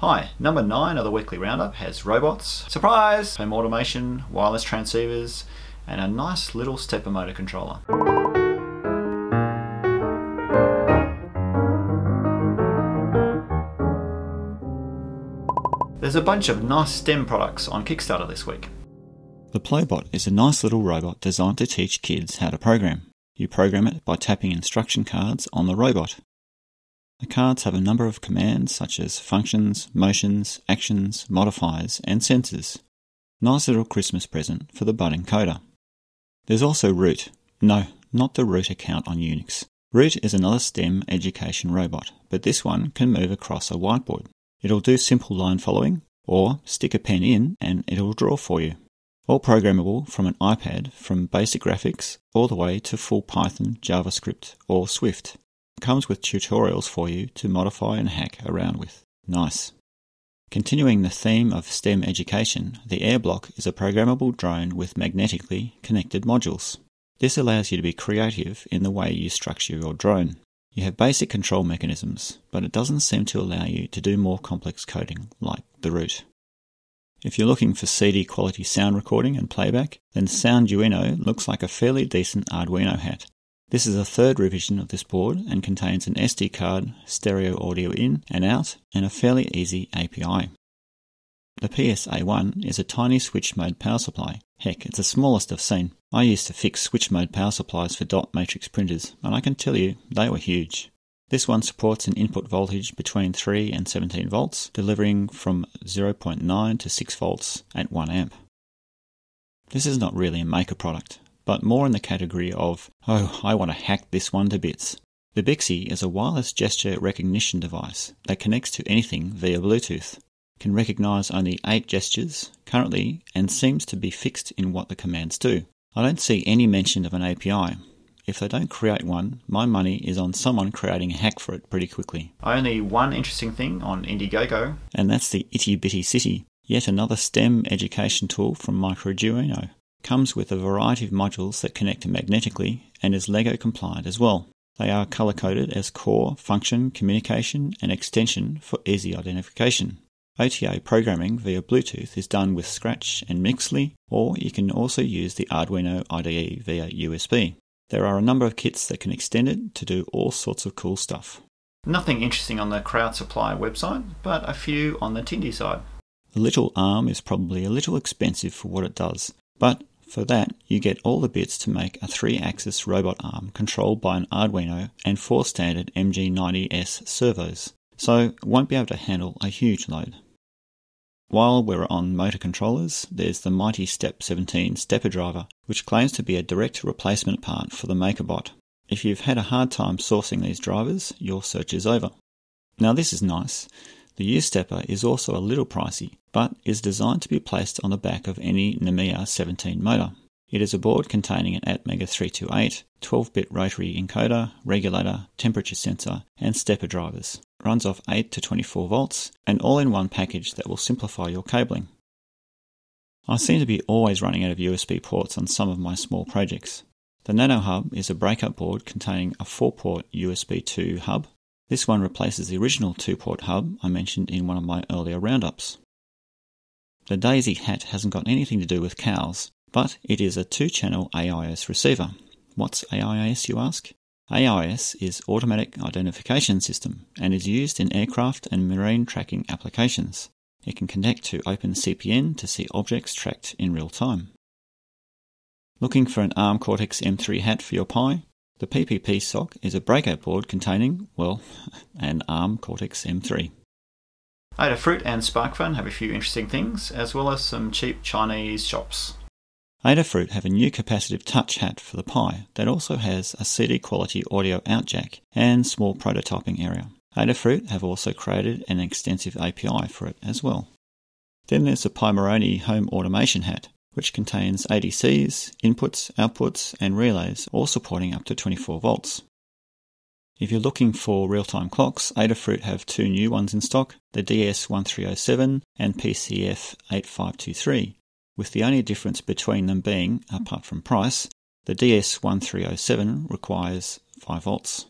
Hi, number 9 of the weekly roundup has robots, surprise, home automation, wireless transceivers, and a nice little stepper motor controller. There's a bunch of nice STEM products on Kickstarter this week. The Plobot is a nice little robot designed to teach kids how to program. You program it by tapping instruction cards on the robot. The cards have a number of commands such as functions, motions, actions, modifiers, and sensors. Nice little Christmas present for the budding coder. There's also Root. No, not the root account on Unix. Root is another STEM education robot, but this one can move across a whiteboard. It'll do simple line following, or stick a pen in and it'll draw for you. All programmable from an iPad from basic graphics all the way to full Python, JavaScript, or Swift. Comes with tutorials for you to modify and hack around with. Nice. Continuing the theme of STEM education, the Airblock is a programmable drone with magnetically connected modules. This allows you to be creative in the way you structure your drone. You have basic control mechanisms, but it doesn't seem to allow you to do more complex coding like the root. If you're looking for CD quality sound recording and playback, then SoundDuino looks like a fairly decent Arduino hat. This is a third revision of this board and contains an SD card, stereo audio in and out, and a fairly easy API. The PSA1 is a tiny switch mode power supply. Heck, it's the smallest I've seen. I used to fix switch mode power supplies for dot matrix printers, and I can tell you, they were huge. This one supports an input voltage between 3 and 17 volts, delivering from 0.9 to 6 volts at 1 amp. This is not really a maker product, but more in the category of, oh, I want to hack this one to bits. The Bixi is a wireless gesture recognition device that connects to anything via Bluetooth can recognize only eight gestures currently and seems to be fixed in what the commands do. I don't see any mention of an API. If they don't create one, my money is on someone creating a hack for it pretty quickly. Only one interesting thing on Indiegogo, and that's the Itty Bitty City, yet another STEM education tool from Microduino. Comes with a variety of modules that connect magnetically and is LEGO compliant as well. They are color coded as core, function, communication, and extension for easy identification. OTA programming via Bluetooth is done with Scratch and Mixly, or you can also use the Arduino IDE via USB. There are a number of kits that can extend it to do all sorts of cool stuff. Nothing interesting on the Crowd Supply website, but a few on the Tindie side. The LittleArm is probably a little expensive for what it does, but for that you get all the bits to make a 3 axis robot arm controlled by an Arduino and four standard MG90S servos, so won't be able to handle a huge load. While we're on motor controllers, there's the MightyStep17 stepper driver, which claims to be a direct replacement part for the MakerBot. If you've had a hard time sourcing these drivers, your search is over. Now this is nice. The uStepper is also a little pricey, but is designed to be placed on the back of any NEMA 17 motor. It is a board containing an Atmega 328, 12-bit rotary encoder, regulator, temperature sensor, and stepper drivers. Runs off 8 to 24 volts, an all-in-one package that will simplify your cabling. I seem to be always running out of USB ports on some of my small projects. The Nano Hub is a breakup board containing a 4-port USB 2 hub. This one replaces the original 2-port hub I mentioned in one of my earlier roundups. The dAISy hat hasn't got anything to do with cows, but it is a two channel AIS receiver. What's AIS, you ask? AIS is Automatic Identification System and is used in aircraft and marine tracking applications. It can connect to OpenCPN to see objects tracked in real time. Looking for an ARM Cortex M3 hat for your Pi? The RPPSOC is a breakout board containing, well, an ARM Cortex M3. Adafruit and SparkFun have a few interesting things, as well as some cheap Chinese shops. Adafruit have a new capacitive touch hat for the Pi that also has a CD quality audio out jack and small prototyping area. Adafruit have also created an extensive API for it as well. Then there's the Pimoroni home automation hat, which contains ADCs, inputs, outputs, and relays, all supporting up to 24 volts. If you're looking for real-time clocks, Adafruit have two new ones in stock, the DS1307 and PCF8523, with the only difference between them being, apart from price, the DS1307 requires 5 volts.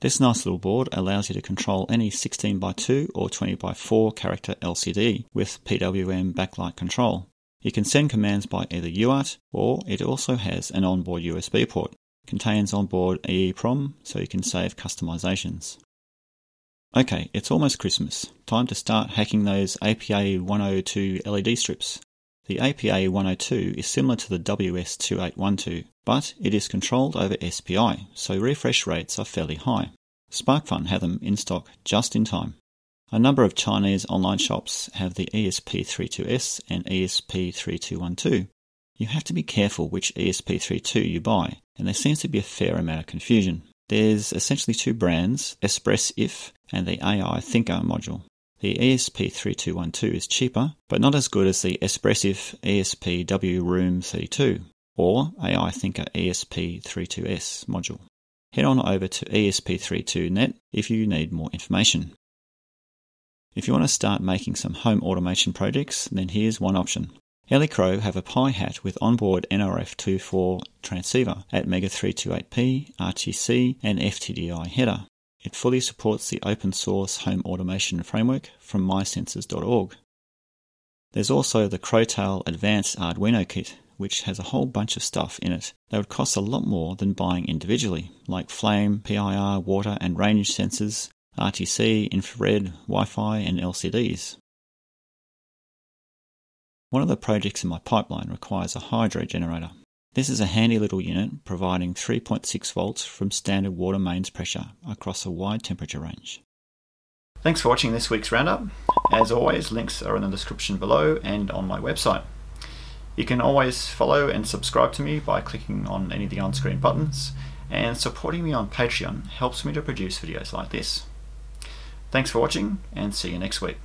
This nice little board allows you to control any 16x2 or 20x4 character LCD with PWM backlight control. You can send commands by either UART or it also has an onboard USB port. Contains onboard EEPROM so you can save customizations. Okay, it's almost Christmas. Time to start hacking those APA 102 LED strips. The APA 102 is similar to the WS2812, but it is controlled over SPI, so refresh rates are fairly high. SparkFun have them in stock just in time. A number of Chinese online shops have the ESP32S and ESP3212. You have to be careful which ESP32 you buy, and there seems to be a fair amount of confusion. There's essentially two brands, Espressif and the AI Thinker module. The ESP3212 is cheaper, but not as good as the Espressif ESP-W Room 32 or AI Thinker ESP32S module. Head on over to ESP32net if you need more information. If you want to start making some home automation projects, then here's one option. Elecrow have a Pi hat with onboard NRF24 transceiver ATmega 328p, RTC, and FTDI header. It fully supports the open source home automation framework from mysensors.org. There's also the Crowtail Advanced Arduino kit, which has a whole bunch of stuff in it that would cost a lot more than buying individually, like flame, PIR, water and range sensors, RTC, infrared, Wi Fi, and LCDs. One of the projects in my pipeline requires a hydro generator. This is a handy little unit providing 3.6 volts from standard water mains pressure across a wide temperature range. Thanks for watching this week's roundup. As always, links are in the description below and on my website. You can always follow and subscribe to me by clicking on any of the on screen buttons, and supporting me on Patreon helps me to produce videos like this. Thanks for watching, and see you next week.